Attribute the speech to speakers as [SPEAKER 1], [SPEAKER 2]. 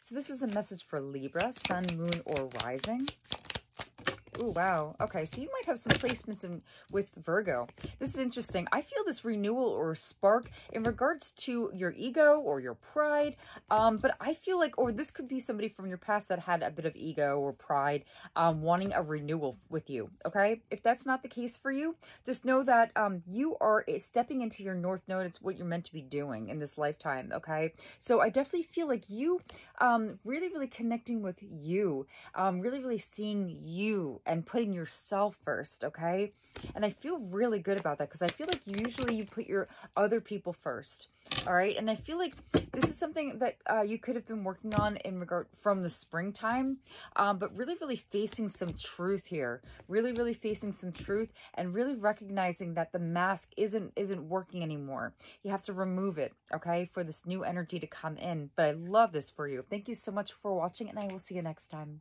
[SPEAKER 1] So this is a message for Libra, Sun, Moon, or Rising. Oh, wow. Okay, so you might have some placements in with Virgo. This is interesting. I feel this renewal or spark in regards to your ego or your pride. Um, but I feel like, or this could be somebody from your past that had a bit of ego or pride um, wanting a renewal with you, okay? If that's not the case for you, just know that um, you are stepping into your North Node. It's what you're meant to be doing in this lifetime, okay? So I definitely feel like you um, really, really connecting with you, um, really, really seeing you and putting yourself first, okay? And I feel really good about that because I feel like usually you put your other people first, all right? And I feel like this is something that uh, you could have been working on in regard from the springtime, um, but really, really facing some truth here, really, really facing some truth and really recognizing that the mask isn't isn't working anymore. You have to remove it, okay, for this new energy to come in. But I love this for you. Thank you so much for watching, and I will see you next time.